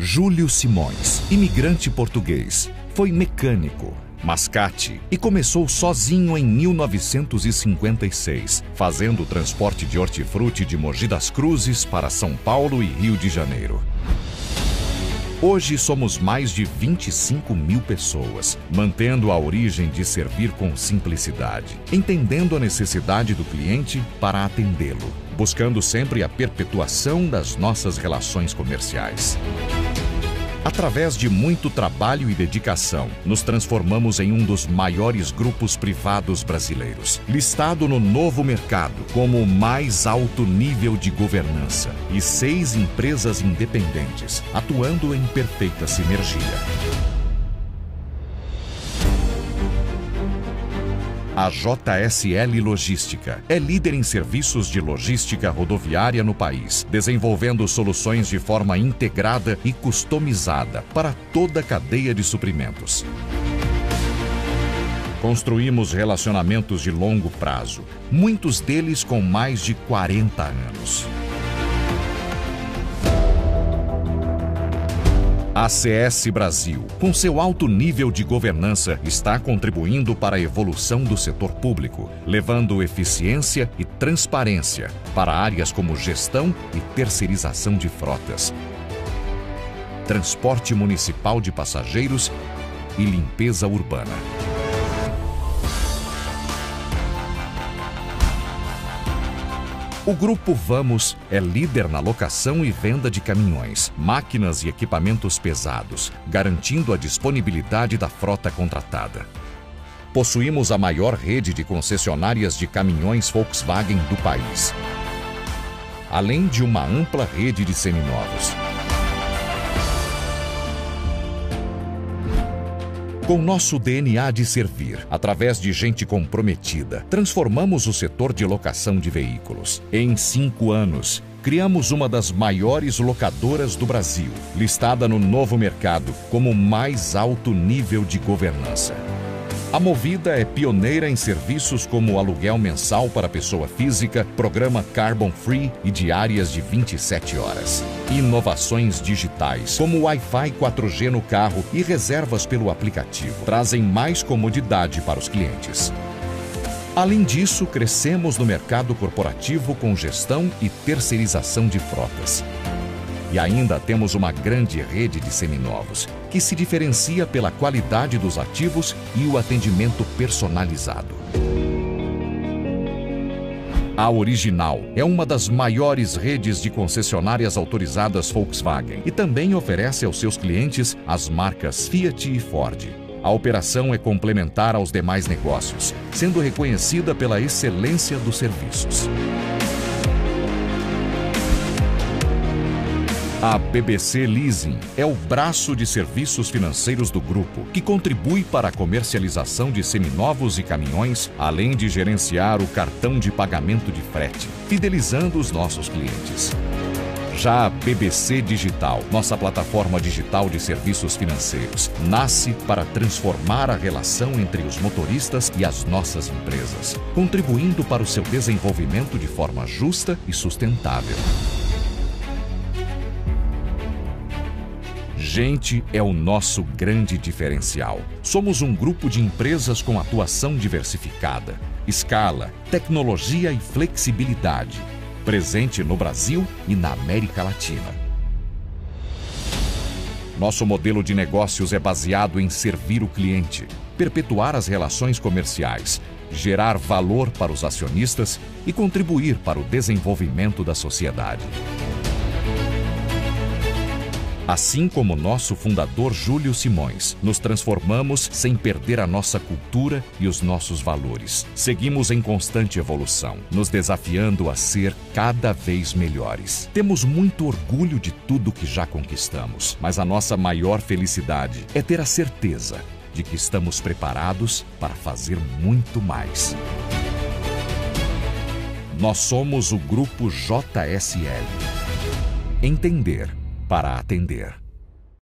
Júlio Simões, imigrante português, foi mecânico, mascate e começou sozinho em 1956, fazendo o transporte de hortifruti de Mogi das Cruzes para São Paulo e Rio de Janeiro. Hoje somos mais de 25 mil pessoas, mantendo a origem de servir com simplicidade, entendendo a necessidade do cliente para atendê-lo, buscando sempre a perpetuação das nossas relações comerciais. Através de muito trabalho e dedicação, nos transformamos em um dos maiores grupos privados brasileiros, listado no novo mercado como o mais alto nível de governança e seis empresas independentes, atuando em perfeita sinergia. A JSL Logística é líder em serviços de logística rodoviária no país, desenvolvendo soluções de forma integrada e customizada para toda a cadeia de suprimentos. Construímos relacionamentos de longo prazo, muitos deles com mais de 40 anos. A Brasil, com seu alto nível de governança, está contribuindo para a evolução do setor público, levando eficiência e transparência para áreas como gestão e terceirização de frotas, transporte municipal de passageiros e limpeza urbana. O Grupo Vamos é líder na locação e venda de caminhões, máquinas e equipamentos pesados, garantindo a disponibilidade da frota contratada. Possuímos a maior rede de concessionárias de caminhões Volkswagen do país, além de uma ampla rede de seminovos. Com nosso DNA de servir, através de gente comprometida, transformamos o setor de locação de veículos. Em cinco anos, criamos uma das maiores locadoras do Brasil, listada no novo mercado como mais alto nível de governança. A Movida é pioneira em serviços como aluguel mensal para pessoa física, programa Carbon Free e diárias de 27 horas. Inovações digitais, como Wi-Fi 4G no carro e reservas pelo aplicativo, trazem mais comodidade para os clientes. Além disso, crescemos no mercado corporativo com gestão e terceirização de frotas. E ainda temos uma grande rede de seminovos, que se diferencia pela qualidade dos ativos e o atendimento personalizado. A Original é uma das maiores redes de concessionárias autorizadas Volkswagen e também oferece aos seus clientes as marcas Fiat e Ford. A operação é complementar aos demais negócios, sendo reconhecida pela excelência dos serviços. A BBC Leasing é o braço de serviços financeiros do grupo, que contribui para a comercialização de seminovos e caminhões, além de gerenciar o cartão de pagamento de frete, fidelizando os nossos clientes. Já a BBC Digital, nossa plataforma digital de serviços financeiros, nasce para transformar a relação entre os motoristas e as nossas empresas, contribuindo para o seu desenvolvimento de forma justa e sustentável. Gente é o nosso grande diferencial. Somos um grupo de empresas com atuação diversificada, escala, tecnologia e flexibilidade, presente no Brasil e na América Latina. Nosso modelo de negócios é baseado em servir o cliente, perpetuar as relações comerciais, gerar valor para os acionistas e contribuir para o desenvolvimento da sociedade. Assim como nosso fundador Júlio Simões, nos transformamos sem perder a nossa cultura e os nossos valores. Seguimos em constante evolução, nos desafiando a ser cada vez melhores. Temos muito orgulho de tudo que já conquistamos, mas a nossa maior felicidade é ter a certeza de que estamos preparados para fazer muito mais. Nós somos o Grupo JSL. Entender para atender.